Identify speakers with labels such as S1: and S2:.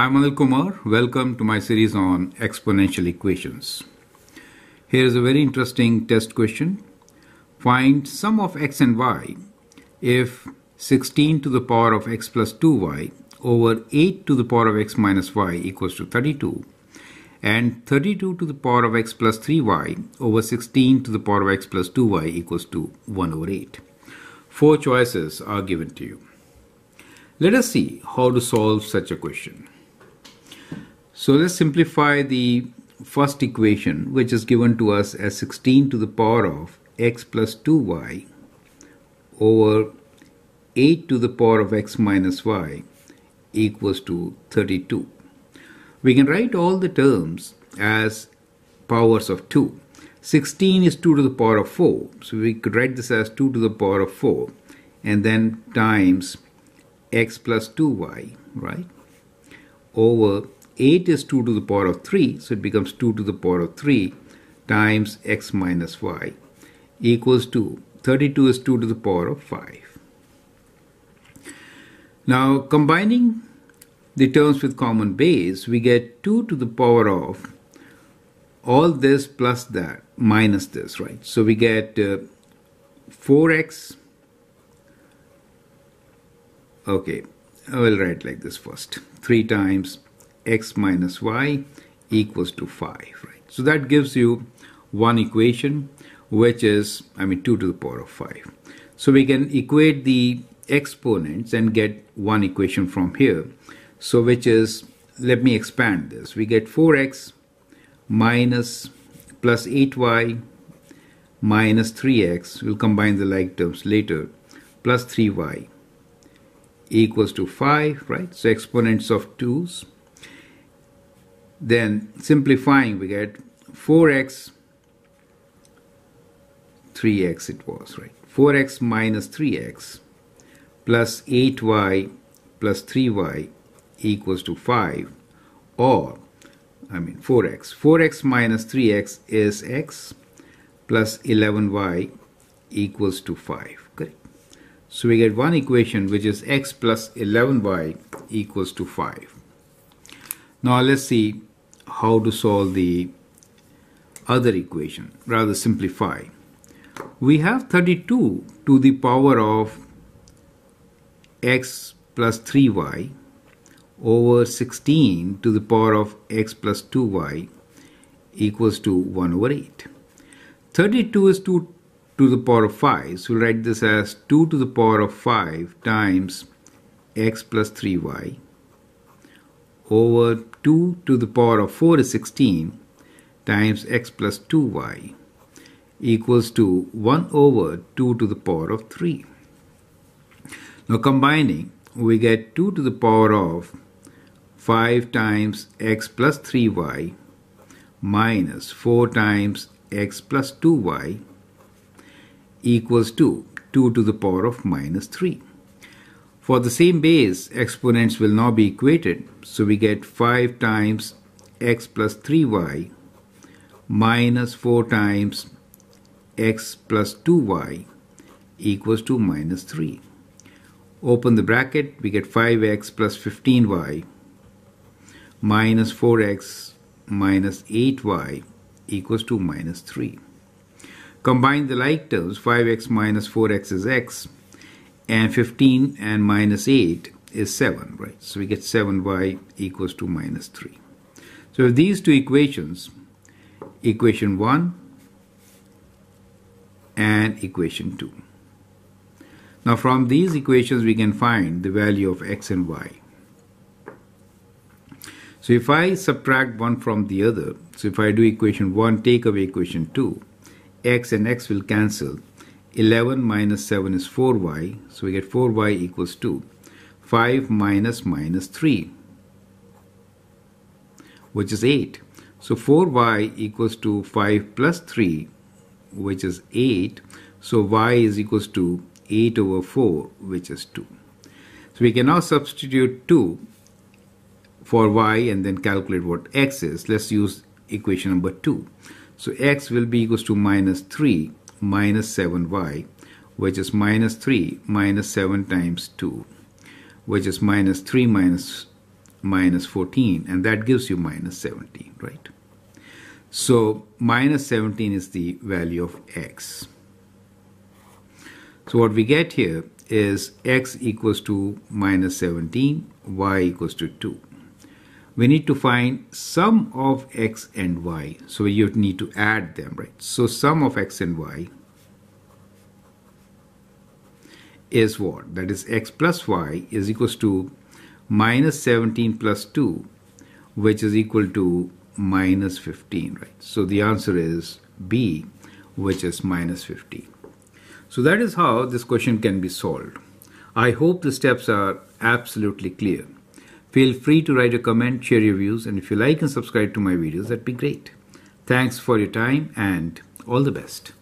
S1: I'm Anil Kumar. Welcome to my series on exponential equations. Here is a very interesting test question. Find sum of x and y if 16 to the power of x plus 2y over 8 to the power of x minus y equals to 32 and 32 to the power of x plus 3y over 16 to the power of x plus 2y equals to 1 over 8. Four choices are given to you. Let us see how to solve such a question. So let's simplify the first equation which is given to us as 16 to the power of x plus 2y over 8 to the power of x minus y equals to 32. We can write all the terms as powers of 2. 16 is 2 to the power of 4. So we could write this as 2 to the power of 4 and then times x plus 2y, right? Over 8 is 2 to the power of 3, so it becomes 2 to the power of 3 times x minus y equals to 32 is 2 to the power of 5. Now combining the terms with common base, we get 2 to the power of all this plus that minus this, right? So we get uh, 4x. Okay, I will write like this first. 3 times x minus y equals to 5, right? So that gives you one equation, which is, I mean, 2 to the power of 5. So we can equate the exponents and get one equation from here. So which is, let me expand this. We get 4x minus plus 8y minus 3x, we'll combine the like terms later, plus 3y equals to 5, right? So exponents of 2's. Then simplifying, we get 4x, 3x it was, right? 4x minus 3x plus 8y plus 3y equals to 5 or I mean 4x. 4x minus 3x is x plus 11y equals to 5. Correct. So we get one equation which is x plus 11y equals to 5. Now let's see how to solve the other equation, rather simplify. We have 32 to the power of x plus 3y over 16 to the power of x plus 2y equals to 1 over 8. 32 is 2 to the power of 5, so we'll write this as 2 to the power of 5 times x plus 3y over 2 to the power of 4 is 16 times x plus 2y equals to 1 over 2 to the power of 3. Now combining, we get 2 to the power of 5 times x plus 3y minus 4 times x plus 2y equals to 2 to the power of minus 3. For the same base, exponents will now be equated, so we get 5 times x plus 3y minus 4 times x plus 2y equals to minus 3. Open the bracket, we get 5x plus 15y minus 4x minus 8y equals to minus 3. Combine the like terms, 5x minus 4x is x, and 15 and minus 8 is 7, right? So we get 7y equals to minus 3. So these two equations, equation 1 and equation 2. Now from these equations we can find the value of x and y. So if I subtract one from the other, so if I do equation 1, take away equation 2, x and x will cancel. 11 minus 7 is 4y, so we get 4y equals 2. 5 minus minus 3, which is 8. So 4y equals to 5 plus 3, which is 8. So y is equals to 8 over 4, which is 2. So we can now substitute 2 for y and then calculate what x is. Let's use equation number 2. So x will be equals to minus 3 minus 7y, which is minus 3 minus 7 times 2, which is minus 3 minus minus 14 and that gives you minus 17, right? So minus 17 is the value of x. So what we get here is x equals to minus 17, y equals to 2. We need to find sum of x and y. So you need to add them, right? So sum of x and y is what? That is x plus y is equals to minus 17 plus 2, which is equal to minus 15, right? So the answer is B, which is minus 15. So that is how this question can be solved. I hope the steps are absolutely clear. Feel free to write a comment, share your views, and if you like and subscribe to my videos, that'd be great. Thanks for your time and all the best.